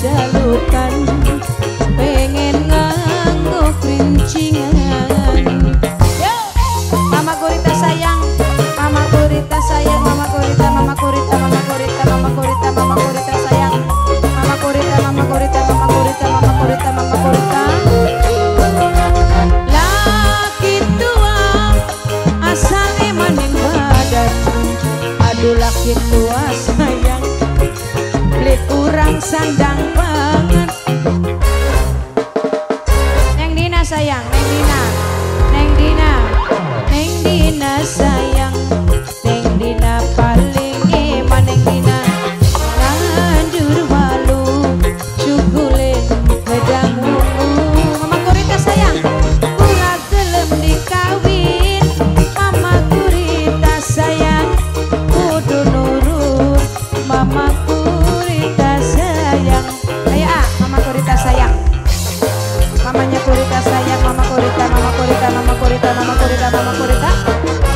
jalukan pengen nganggo kerincingan Yo! mama gurita sayang mama gurita sayang mama gurita mama gurita mama gurita mama gurita mama gurita sayang. Mama gurita mama gurita mama gurita mama gurita mama gurita. Laki tua asal emang yang badan. Aduh laki tua sandang pangan. namanya Kurita sayang Mama Kurita, Mama Kurita, Mama Kurita, Mama Kurita, Mama Kurita.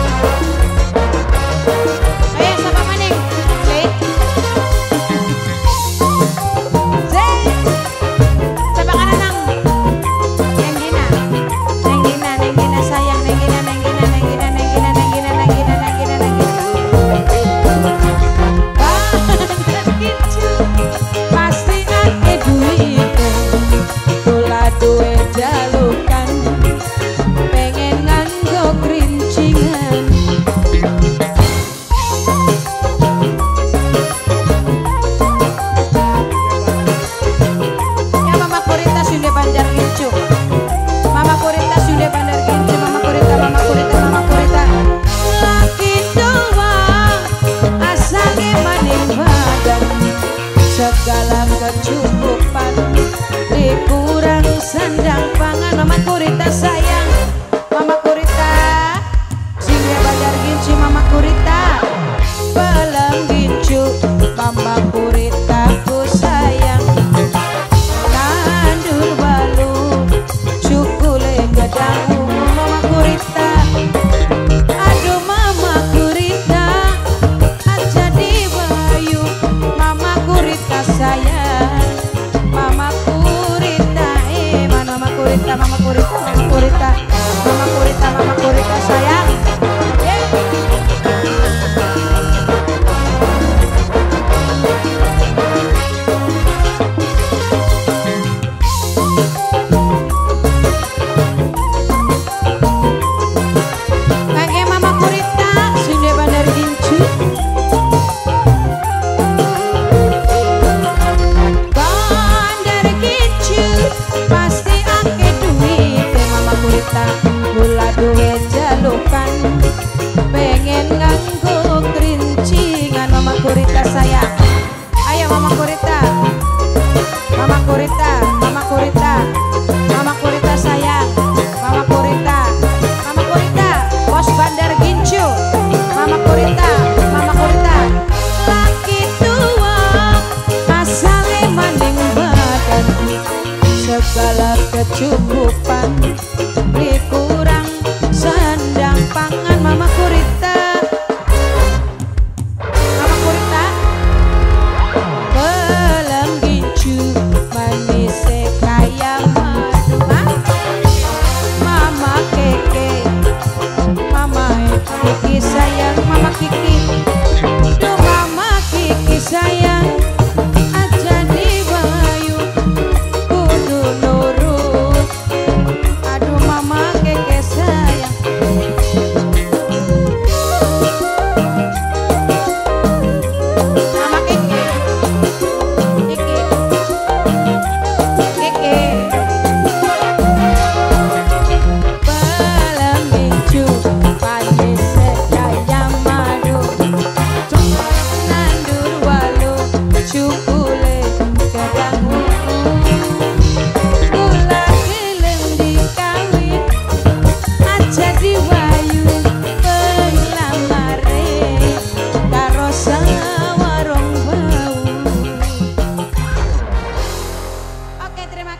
balang gincu mamaku pasti you.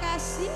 kasih